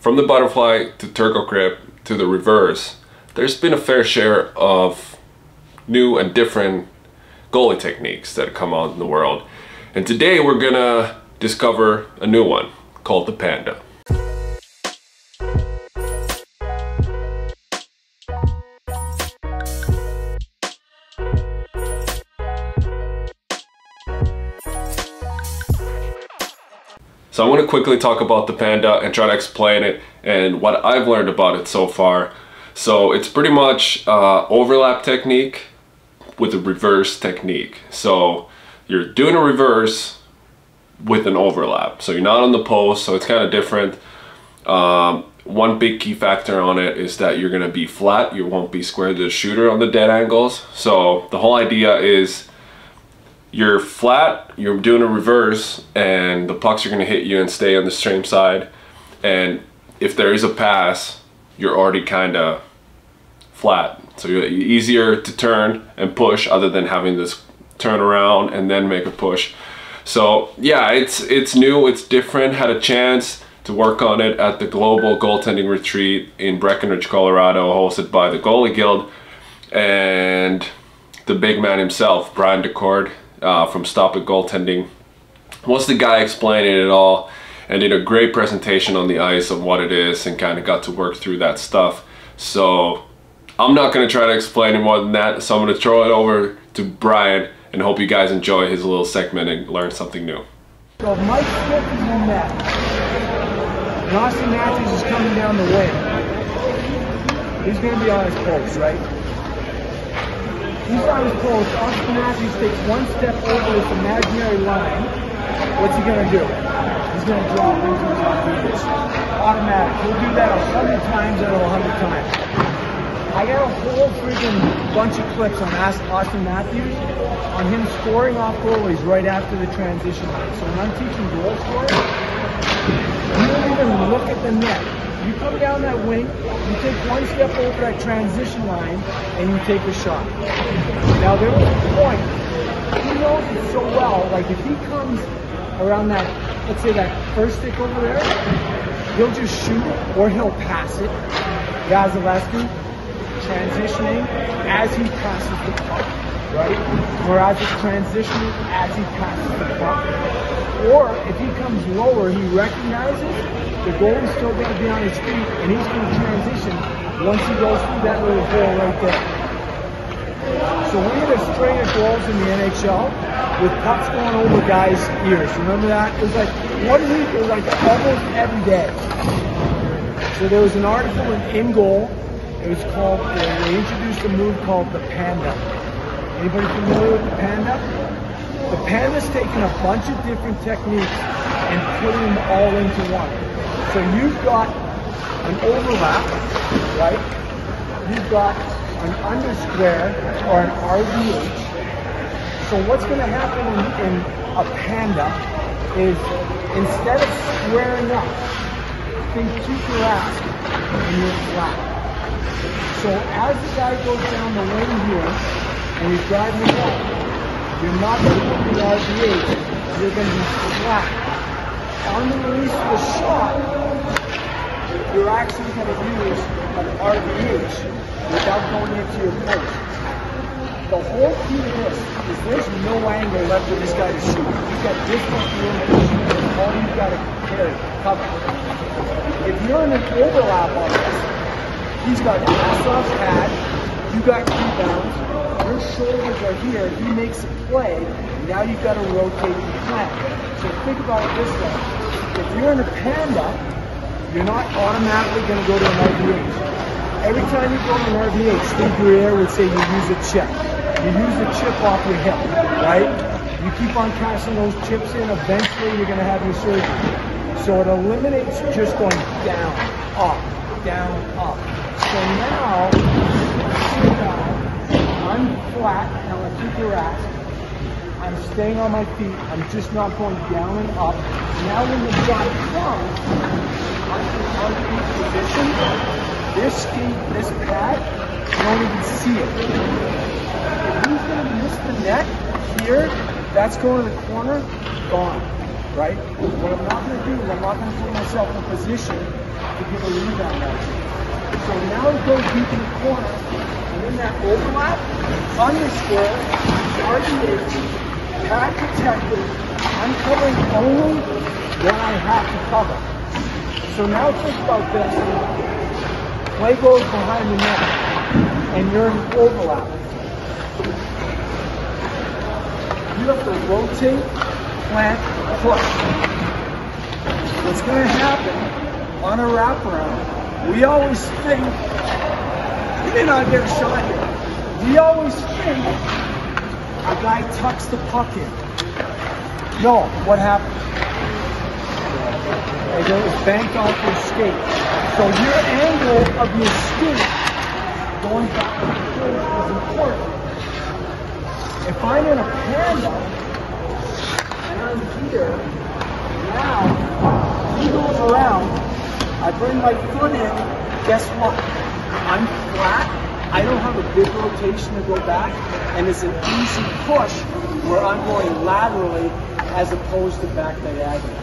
from the butterfly to turtle grip to the reverse, there's been a fair share of new and different goalie techniques that come out in the world. And today we're gonna discover a new one called the Panda. So I want to quickly talk about the Panda and try to explain it and what I've learned about it so far. So it's pretty much uh, overlap technique with a reverse technique. So you're doing a reverse with an overlap. So you're not on the post, so it's kind of different. Um, one big key factor on it is that you're gonna be flat. You won't be square to the shooter on the dead angles. So the whole idea is you're flat, you're doing a reverse, and the pucks are gonna hit you and stay on the stream side. And if there is a pass, you're already kind of flat. So you're easier to turn and push other than having this turn around and then make a push. So yeah, it's it's new, it's different. Had a chance to work on it at the Global Goaltending Retreat in Breckenridge, Colorado, hosted by the Goalie Guild and the big man himself, Brian Daccord uh, from Stop It Goaltending. Was the guy explaining it all and did a great presentation on the ice of what it is and kind of got to work through that stuff. So I'm not going to try to explain it more than that, so I'm going to throw it over to Brian and hope you guys enjoy his little segment and learn something new. So Mike Smith is in net. Auston Matthews is coming down the wing. He's going to be on his post, right? He's on his post. Auston Matthews takes one step over this imaginary line. What's he going to do? He's going to drop into his offense. Automatic. He'll do that a hundred times out of a hundred times. I got a whole freaking bunch of clips on Auston Matthews on him scoring off goalies right after the transition line. So when I'm teaching goal scoring, you don't even look at the net. You come down that wing, you take one step over that transition line, and you take a shot. Now there was a point. He knows it so well. Like if he comes around that, let's say that first stick over there, he'll just shoot it or he'll pass it. Vasilevskiy transitioning as he passes the puck, right? Whereas transitioning as he passes the puck. Or if he comes lower, he recognizes the goal is still going to be on his feet and he's going to transition once he goes through that little hole right there. So we had a string goals in the NHL with pucks going over guys' ears. Remember that? It was like one week, it was like almost every day. So there was an article in InGoal it was called, they introduced a move called the Panda. Anybody familiar with the Panda? The Panda's taken a bunch of different techniques and putting them all into one. So you've got an overlap, right? You've got an under square or an RVH. So what's going to happen in, in a Panda is instead of squaring up, think two ask and you're flat. So as the guy goes down the lane here, and he's driving up, you're not going to the RVH, you're going to be flat. On the release of the shot, you're actually going to use an RVH without going into your post. The whole key to this is there's no angle left for this guy to shoot. He's got this much room to shoot, and all you've got to carry, cover. If you're in an overlap on this, He's got off pad. You got rebounds. Your shoulders are here. He makes a play. Now you've got to rotate the plan. So think about it this way. If you're in a panda, you're not automatically going to go to an RVH. Every time you go to an RVH, Steve Briere would say you use a chip. You use the chip off your hip, right? You keep on cashing those chips in, eventually you're going to have your surgery. So it eliminates just going down, up, down, up. So now, I'm flat, now I keep your ass. I'm staying on my feet, I'm just not going down and up. Now when the shot comes, I'm in each position. This skate, this pad, you don't even see it. If he's going to miss the net here, that's going to the corner, gone. Right? What I'm not gonna do is I'm not gonna put myself in a position to give a rebound action. So now it goes deep in the corner, and in that overlap, underscore, RVH, pad protected, I'm covering only what I have to cover. So now think about this. Play goes behind the net, and you're in overlap. You have to rotate, plant, push. What's going to happen on a wraparound, we always think, you may not get a shot here, we always think a guy tucks the puck in. No, what happened? It goes banked off your skate. So your angle of your skate going back and is important. If I'm in a panda here, now he goes around, I bring my foot in, guess what? I'm flat. I don't have a big rotation to go back, and it's an easy push where I'm going laterally as opposed to back diagonal.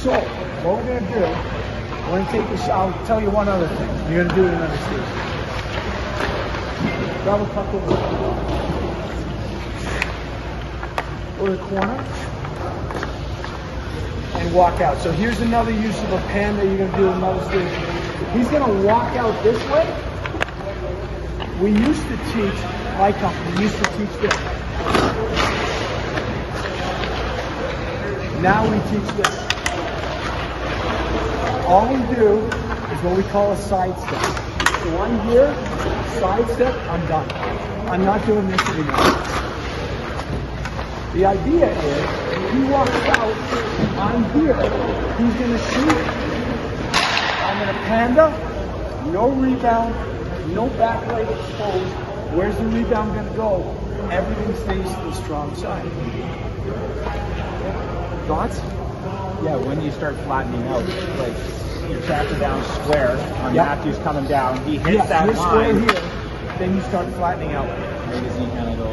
So, what we're going to do, we're going to take shot. I'll tell you one other thing. You're going to do it another stage. Grab a puck to the corner and walk out. So here's another use of a pen that you're going to do another stage. He's going to walk out this way. We used to teach, my company used to teach this. Now we teach this. All we do is what we call a side step. I'm here, side step, I'm done. I'm not doing this anymore. The idea is, if he walks out, I'm here, he's gonna shoot. I'm in a panda, no rebound, no back leg exposed. Where's the rebound gonna go? Everything stays to the strong side. Thoughts? Yeah, when you start flattening out, like you track it down square on Yeah. Matthews coming down, he hits Yeah, that line. here, then you start flattening out.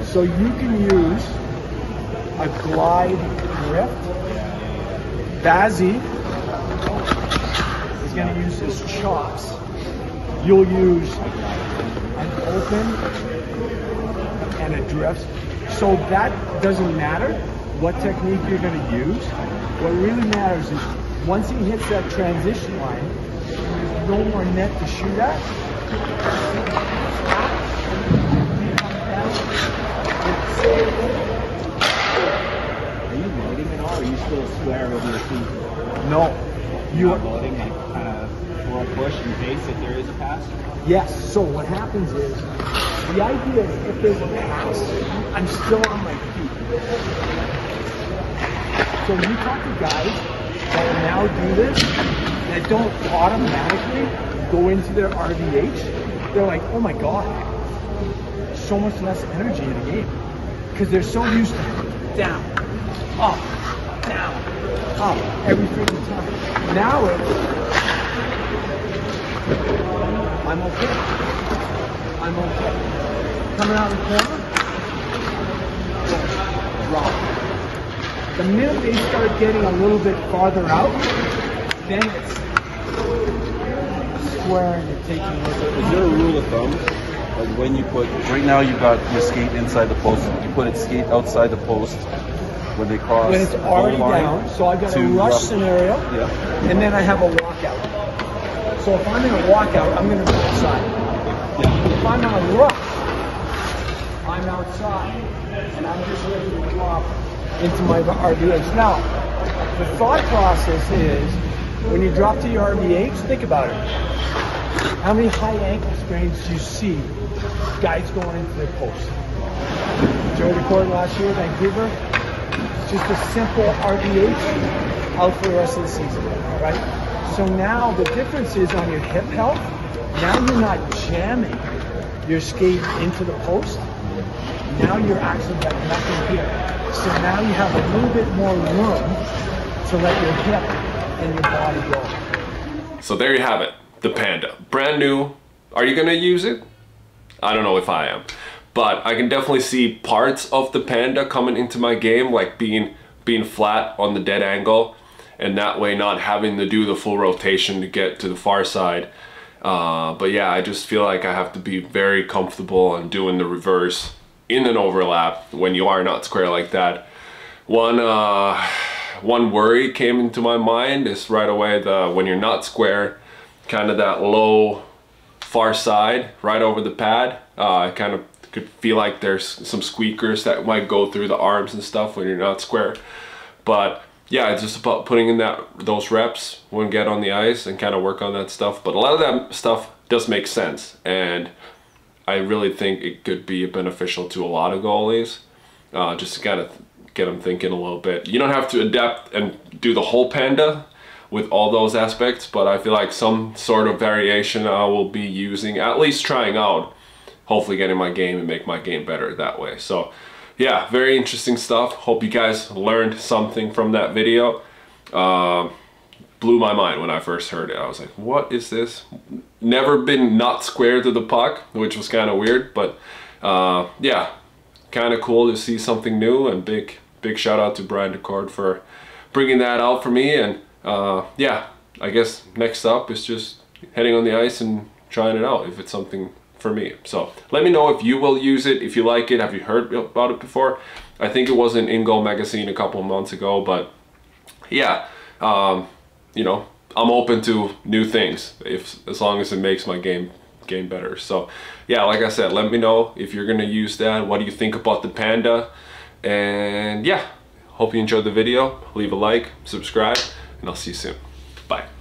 So you can use a glide drift. Bazzi is going to use his chops. You'll use an open and a drift. So that doesn't matter what technique you're going to use. What really matters is once he hits that transition line, there's no more net to shoot at. Are you loading at all, or you still square with your feet? No, You are loading, like uh, of throw push in case if there is a pass. Yes. So what happens is the idea is if there's a pass, I'm still on my feet. So you talk to guys that now do this that don't automatically go into their RVH. They're like, oh my god, so much less energy in the game because they're so used to down, up, down, up oh, every freaking time. Now it's I'm okay. I'm okay. Coming out of the corner, drop. The minute they start getting a little bit farther out, then it's squaring and taking a little Is there a rule of thumb? Like when you put, right now you've got your skate inside the post, you put it skate outside the post when they cross. When it's already down, so I've got a rush rough- scenario, Yeah. and then I have a walkout. So if I'm in a walkout, I'm going to go outside. If I'm on a rush, I'm outside, and I'm just ready to drop into my RVH. Now, the thought process is when you drop to your RVH, think about it. How many high ankle sprains do you see guys going into their post? Joe recorded last year, Vancouver. Just a simple of the season, right? So now the difference is on your hip health. Now you're not jamming your skate into the post. Now you're actually got nothing here. So now you have a little bit more room to let your hip and your body go. So there you have it, the Panda. Brand new. Are you gonna use it? I don't know if I am. But I can definitely see parts of the Panda coming into my game, like being being flat on the dead angle and that way not having to do the full rotation to get to the far side. Uh, but yeah, I just feel like I have to be very comfortable on doing the reverse in an overlap when you are not square like that. One, uh, one worry came into my mind is right away the when you're not square, kind of that low far side right over the pad. Uh, kind of could feel like there's some squeakers that might go through the arms and stuff when you're not square. But yeah, it's just about putting in that those reps when get on the ice and kind of work on that stuff. But a lot of that stuff does make sense, and I really think it could be beneficial to a lot of goalies. Uh, just to kind of get them thinking a little bit. You don't have to adapt and do the whole panda with all those aspects, but I feel like some sort of variation I will be using, at least trying out, hopefully getting my game and make my game better that way. So yeah, very interesting stuff. Hope you guys learned something from that video. Uh, blew my mind when I first heard it. I was like, what is this? Never been not square to the puck, which was kind of weird, but uh, yeah, kind of cool to see something new and big, big shout out to Brian Daccord for bringing that out for me. And uh, yeah, I guess next up is just heading on the ice and trying it out if it's something for me. So let me know if you will use it, if you like it, have you heard about it before? I think it was in InGoal magazine a couple months ago, but yeah, um, you know, I'm open to new things if as long as it makes my game game better. So yeah, like I said, let me know if you're gonna use that. What do you think about the Panda? And yeah, hope you enjoyed the video. Leave a like, subscribe, and I'll see you soon. Bye.